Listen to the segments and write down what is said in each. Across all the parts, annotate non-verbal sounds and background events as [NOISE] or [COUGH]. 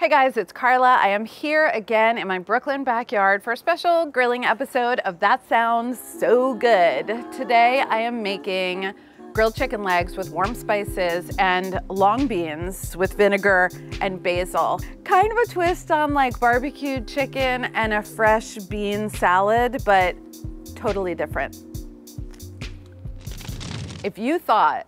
Hey guys, it's Carla. I am here again in my Brooklyn backyard for a special grilling episode of That Sounds So Good. Today I am making grilled chicken legs with warm spices and long beans with vinegar and basil. Kind of a twist on like barbecued chicken and a fresh bean salad, but totally different. If you thought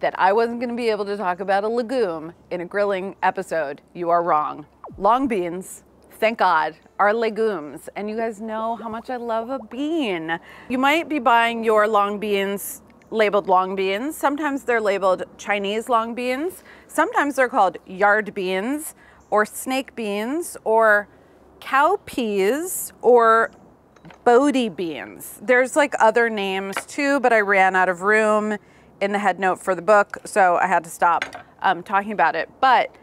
that I wasn't gonna be able to talk about a legume in a grilling episode, you are wrong. Long beans, thank God, are legumes. And you guys know how much I love a bean. You might be buying your long beans labeled long beans. Sometimes they're labeled Chinese long beans. Sometimes they're called yard beans or snake beans or cow peas or bodi beans. There's like other names too, but I ran out of room in the head note for the book, so I had to stop um, talking about it. But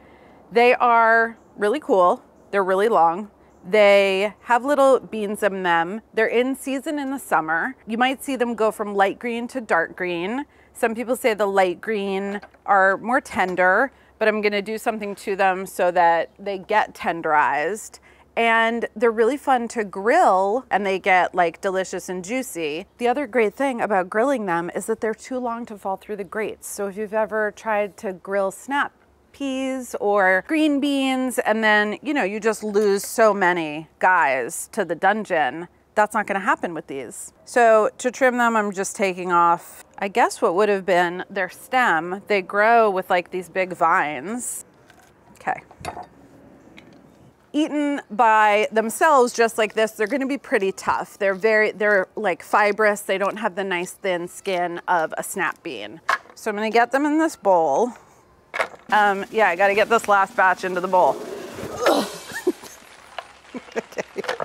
they are really cool. They're really long. They have little beans in them. They're in season in the summer. You might see them go from light green to dark green. Some people say the light green are more tender, but I'm gonna do something to them so that they get tenderized and they're really fun to grill and they get like delicious and juicy. The other great thing about grilling them is that they're too long to fall through the grates. So if you've ever tried to grill snap peas or green beans and then, you know, you just lose so many guys to the dungeon, that's not gonna happen with these. So to trim them, I'm just taking off, I guess what would have been their stem. They grow with like these big vines. Okay eaten by themselves just like this, they're gonna be pretty tough. They're very, they're like fibrous. They don't have the nice thin skin of a snap bean. So I'm gonna get them in this bowl. Um, yeah, I gotta get this last batch into the bowl. okay. [LAUGHS]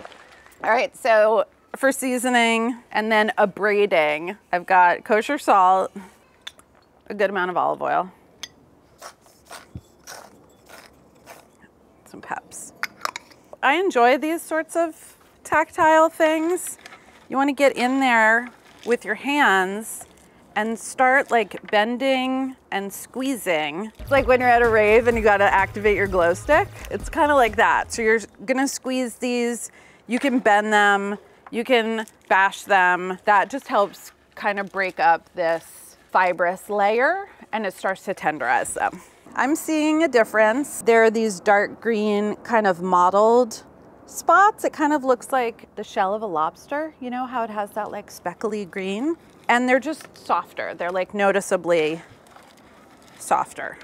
All right, so for seasoning and then a braiding, I've got kosher salt, a good amount of olive oil, some peps. I enjoy these sorts of tactile things. You want to get in there with your hands and start like bending and squeezing. It's like when you're at a rave and you got to activate your glow stick. It's kind of like that. So you're going to squeeze these. You can bend them. You can bash them. That just helps kind of break up this fibrous layer and it starts to tenderize them. I'm seeing a difference. There are these dark green kind of mottled spots. It kind of looks like the shell of a lobster, you know how it has that like speckly green? And they're just softer. They're like noticeably softer.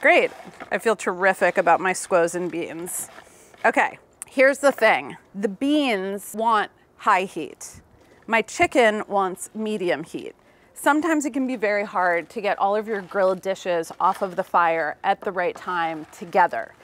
Great. I feel terrific about my squoze and beans. Okay, here's the thing. The beans want high heat. My chicken wants medium heat. Sometimes it can be very hard to get all of your grilled dishes off of the fire at the right time together.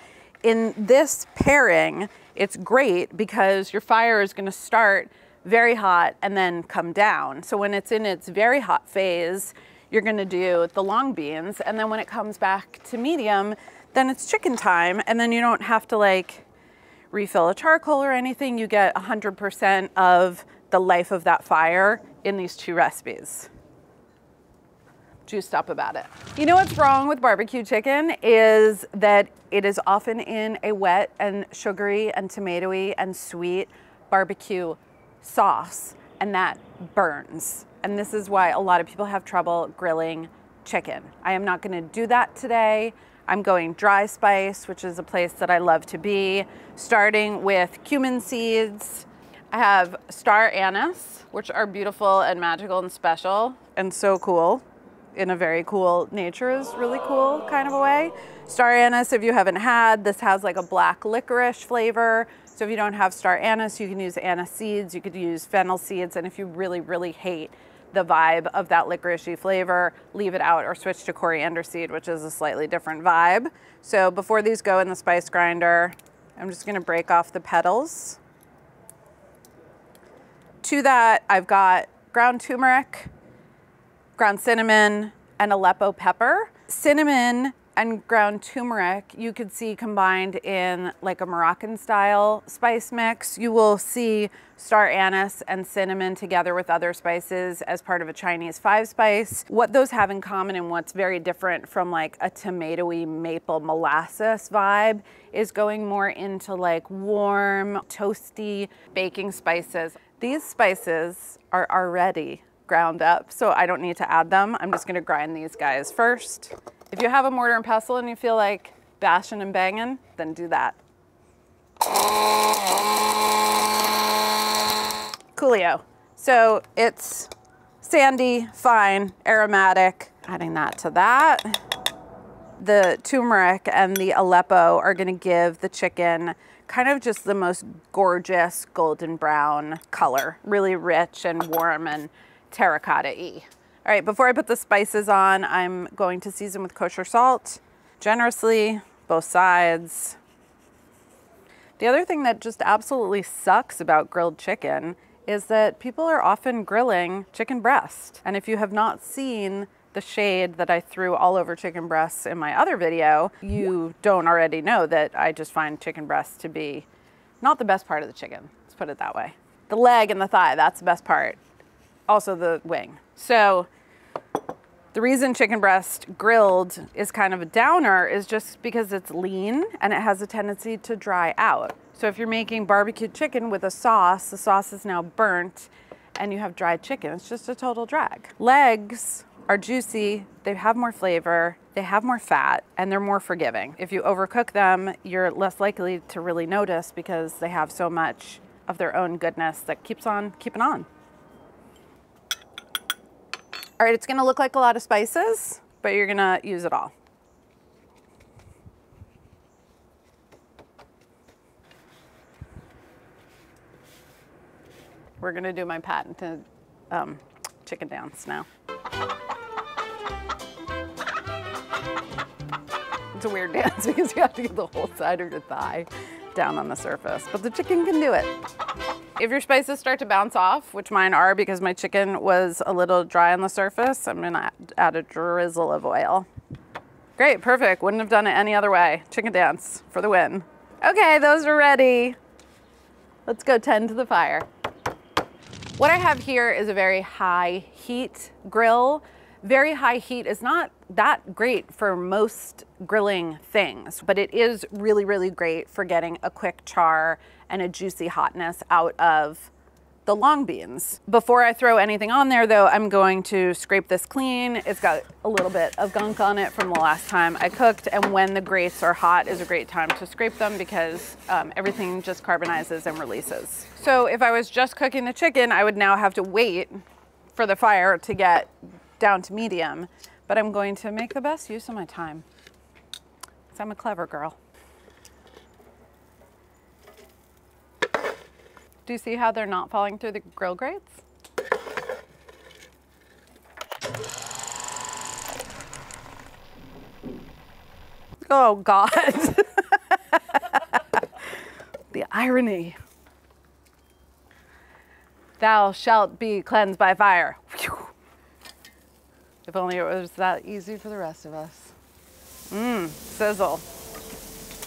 In this pairing, it's great because your fire is gonna start very hot and then come down. So when it's in its very hot phase, you're gonna do the long beans. And then when it comes back to medium, then it's chicken time. And then you don't have to like refill a charcoal or anything. You get 100% of the life of that fire in these two recipes juiced up about it. You know what's wrong with barbecue chicken is that it is often in a wet and sugary and tomatoey and sweet barbecue sauce and that burns. And this is why a lot of people have trouble grilling chicken. I am not gonna do that today. I'm going dry spice, which is a place that I love to be, starting with cumin seeds. I have star anise, which are beautiful and magical and special and so cool in a very cool nature is really cool kind of a way. Star anise, if you haven't had, this has like a black licorice flavor. So if you don't have star anise, you can use anise seeds, you could use fennel seeds, and if you really, really hate the vibe of that licoricey flavor, leave it out or switch to coriander seed, which is a slightly different vibe. So before these go in the spice grinder, I'm just gonna break off the petals. To that, I've got ground turmeric, ground cinnamon, and Aleppo pepper. Cinnamon and ground turmeric you could see combined in like a Moroccan style spice mix. You will see star anise and cinnamon together with other spices as part of a Chinese five spice. What those have in common and what's very different from like a tomatoey maple molasses vibe is going more into like warm, toasty baking spices. These spices are already ground up, so I don't need to add them. I'm just gonna grind these guys first. If you have a mortar and pestle and you feel like bashing and banging, then do that. Coolio. So it's sandy, fine, aromatic. Adding that to that. The turmeric and the Aleppo are gonna give the chicken kind of just the most gorgeous golden brown color. Really rich and warm and terracotta-y. All right, before I put the spices on, I'm going to season with kosher salt generously, both sides. The other thing that just absolutely sucks about grilled chicken is that people are often grilling chicken breast. And if you have not seen the shade that I threw all over chicken breasts in my other video, you don't already know that I just find chicken breasts to be not the best part of the chicken. Let's put it that way. The leg and the thigh, that's the best part also the wing. So the reason chicken breast grilled is kind of a downer is just because it's lean and it has a tendency to dry out. So if you're making barbecued chicken with a sauce, the sauce is now burnt and you have dried chicken. It's just a total drag. Legs are juicy, they have more flavor, they have more fat, and they're more forgiving. If you overcook them, you're less likely to really notice because they have so much of their own goodness that keeps on keeping on. All right, it's gonna look like a lot of spices, but you're gonna use it all. We're gonna do my patented um, chicken dance now. It's a weird [LAUGHS] dance because you have to get the whole side of your thigh down on the surface, but the chicken can do it. If your spices start to bounce off, which mine are because my chicken was a little dry on the surface, I'm gonna add a drizzle of oil. Great, perfect. Wouldn't have done it any other way. Chicken dance for the win. Okay, those are ready. Let's go tend to the fire. What I have here is a very high heat grill. Very high heat is not that great for most grilling things, but it is really, really great for getting a quick char and a juicy hotness out of the long beans. Before I throw anything on there though, I'm going to scrape this clean. It's got a little bit of gunk on it from the last time I cooked and when the grates are hot is a great time to scrape them because um, everything just carbonizes and releases. So if I was just cooking the chicken, I would now have to wait for the fire to get down to medium, but I'm going to make the best use of my time. Because I'm a clever girl. Do you see how they're not falling through the grill grates? Oh God. [LAUGHS] the irony. Thou shalt be cleansed by fire. If only it was that easy for the rest of us. Mmm, sizzle.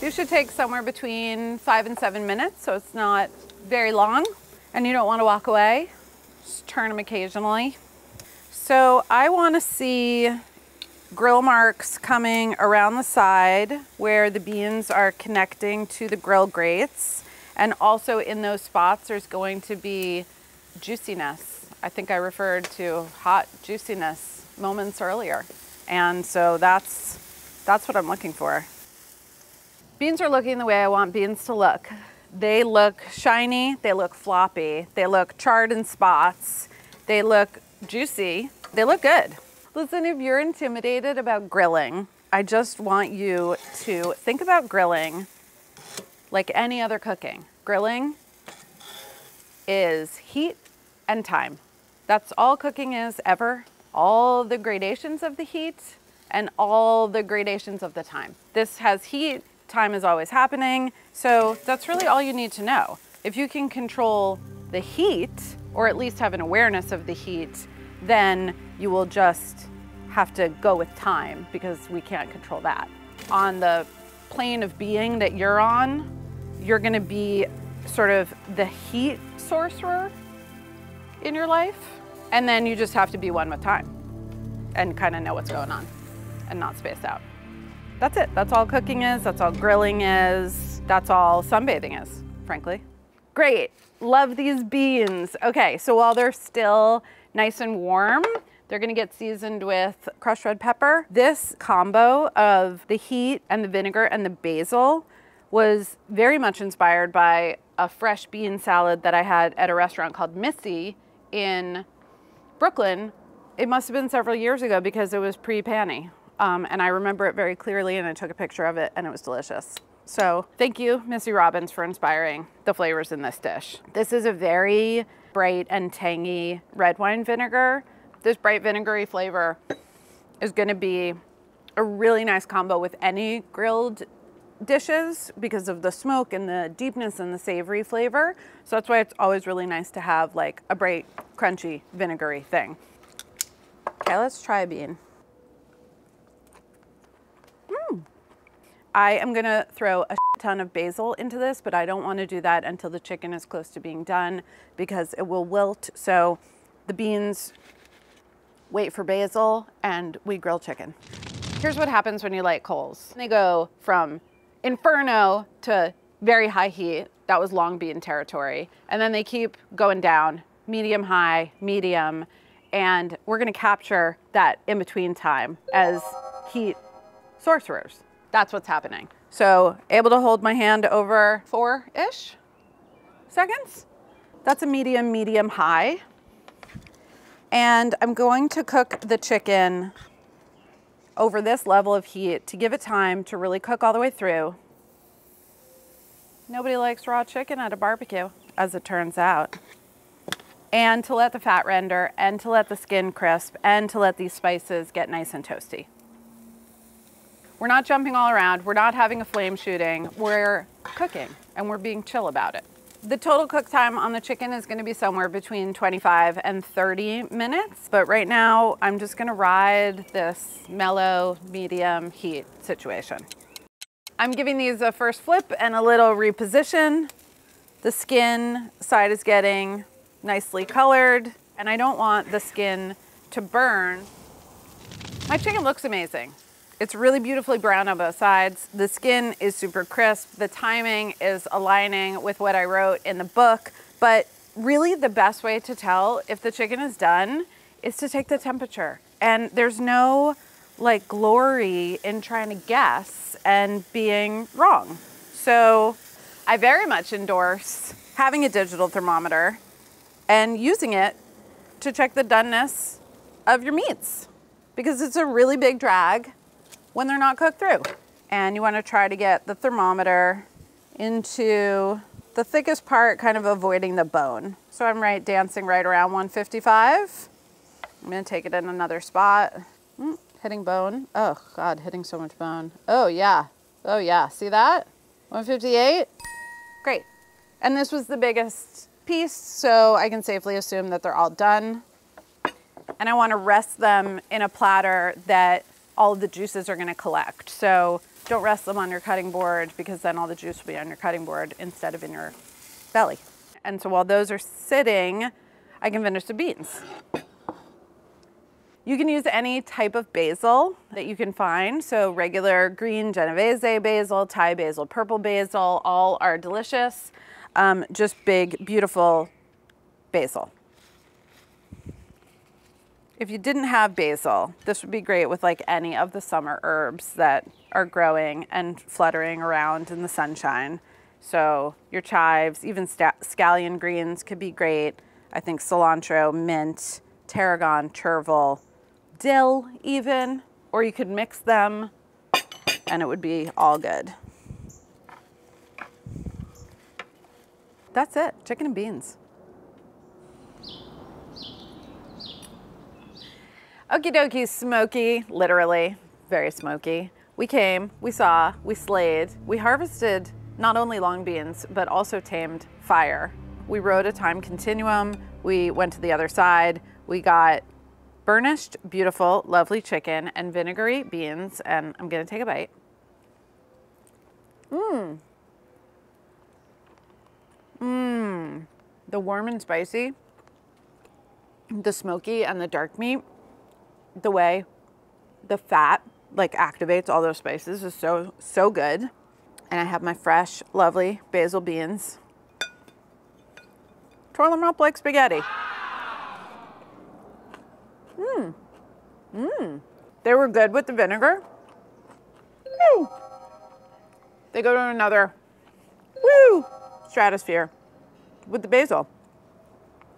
These should take somewhere between five and seven minutes, so it's not very long and you don't want to walk away. Just turn them occasionally. So I want to see grill marks coming around the side where the beans are connecting to the grill grates. And also in those spots, there's going to be juiciness. I think I referred to hot juiciness moments earlier. And so that's, that's what I'm looking for. Beans are looking the way I want beans to look. They look shiny, they look floppy, they look charred in spots, they look juicy, they look good. Listen, if you're intimidated about grilling, I just want you to think about grilling like any other cooking. Grilling is heat and time. That's all cooking is ever. All the gradations of the heat and all the gradations of the time. This has heat, time is always happening. So that's really all you need to know. If you can control the heat, or at least have an awareness of the heat, then you will just have to go with time because we can't control that. on the plane of being that you're on, you're gonna be sort of the heat sorcerer in your life. And then you just have to be one with time and kind of know what's going on and not space out. That's it. That's all cooking is. That's all grilling is. That's all sunbathing is, frankly. Great. Love these beans. Okay, so while they're still nice and warm, they're gonna get seasoned with crushed red pepper. This combo of the heat and the vinegar and the basil was very much inspired by a fresh bean salad that I had at a restaurant called Misi in Brooklyn. It must have been several years ago because it was pre-Pani. Um, and I remember it very clearly and I took a picture of it and it was delicious. So thank you, Missy Robbins, for inspiring the flavors in this dish. This is a very bright and tangy red wine vinegar. This bright vinegary flavor is gonna be a really nice combo with any grilled dishes because of the smoke and the deepness and the savory flavor. So that's why it's always really nice to have like a bright, crunchy, vinegary thing. Okay, let's try a bean. Mm. I am gonna throw a ton of basil into this, but I don't wanna do that until the chicken is close to being done because it will wilt. So the beans wait for basil and we grill chicken. Here's what happens when you light coals. They go from inferno to very high heat. That was long bean territory. And then they keep going down, medium high, medium, and we're gonna capture that in between time as heat sorcerers. That's what's happening. So able to hold my hand over four-ish seconds. That's a medium, medium high. And I'm going to cook the chicken over this level of heat to give it time to really cook all the way through. Nobody likes raw chicken at a barbecue, as it turns out. And to let the fat render, and to let the skin crisp, and to let these spices get nice and toasty. We're not jumping all around, we're not having a flame shooting, we're cooking, and we're being chill about it. The total cook time on the chicken is gonna be somewhere between 25 and 30 minutes, but right now I'm just gonna ride this mellow, medium heat situation. I'm giving these a first flip and a little reposition. The skin side is getting nicely colored, and I don't want the skin to burn. My chicken looks amazing. It's really beautifully brown on both sides. The skin is super crisp. The timing is aligning with what I wrote in the book. But really the best way to tell if the chicken is done is to take the temperature. And there's no like glory in trying to guess and being wrong. So I very much endorse having a digital thermometer and using it to check the doneness of your meats because it's a really big drag when they're not cooked through. And you wanna try to get the thermometer into the thickest part, kind of avoiding the bone. So I'm right dancing right around 155. I'm gonna take it in another spot. Mm, hitting bone. Oh God, hitting so much bone. Oh yeah, oh yeah, see that? 158, great. And this was the biggest piece, so I can safely assume that they're all done. And I wanna rest them in a platter that all of the juices are gonna collect. So don't rest them on your cutting board because then all the juice will be on your cutting board instead of in your belly. And so while those are sitting, I can finish the beans. You can use any type of basil that you can find. So regular green Genovese basil, Thai basil, purple basil, all are delicious. Um, just big, beautiful basil. If you didn't have basil, this would be great with like any of the summer herbs that are growing and fluttering around in the sunshine. So your chives, even scallion greens could be great. I think cilantro, mint, tarragon, chervil, dill even, or you could mix them and it would be all good. That's it, chicken and beans. Okie dokie, smoky, literally, very smoky. We came, we saw, we slayed, we harvested not only long beans, but also tamed fire. We rode a time continuum, we went to the other side, we got burnished, beautiful, lovely chicken and vinegary beans, and I'm gonna take a bite. Mmm. The warm and spicy, the smoky and the dark meat, the way the fat like activates all those spices is so, so good. And I have my fresh, lovely basil beans. Twirl them up like spaghetti. Mmm. Mmm. They were good with the vinegar. Woo. They go to another woo stratosphere with the basil.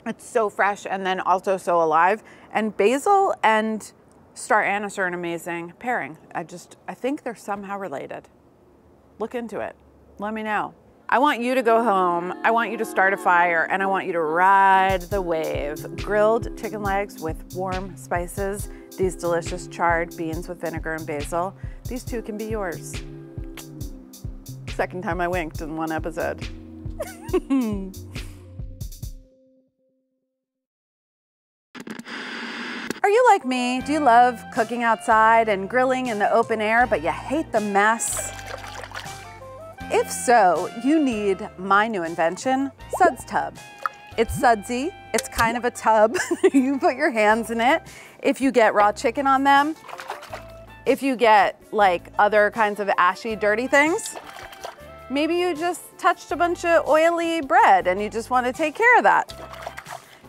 It's so fresh and then also so alive. And basil and star anise are an amazing pairing. I just, I think they're somehow related. Look into it. Let me know. I want you to go home. I want you to start a fire and I want you to ride the wave. Grilled chicken legs with warm spices, these delicious charred beans with vinegar and basil. These two can be yours. Second time I winked in one episode. [LAUGHS] Are you like me? Do you love cooking outside and grilling in the open air, but you hate the mess? If so, you need my new invention, Suds Tub. It's sudsy, it's kind of a tub. [LAUGHS] you put your hands in it. If you get raw chicken on them, if you get like other kinds of ashy, dirty things, maybe you just touched a bunch of oily bread and you just want to take care of that.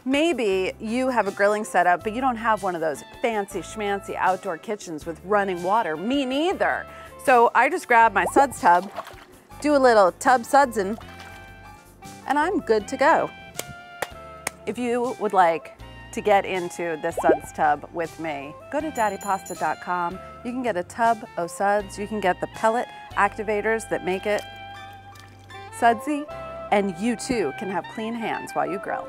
Maybe you have a grilling setup, but you don't have one of those fancy schmancy outdoor kitchens with running water. Me neither. So I just grab my suds tub, do a little tub sudsing, and I'm good to go. If you would like to get into the suds tub with me, go to daddypasta.com. You can get a tub of suds. You can get the pellet activators that make it sudsy, and you too can have clean hands while you grill.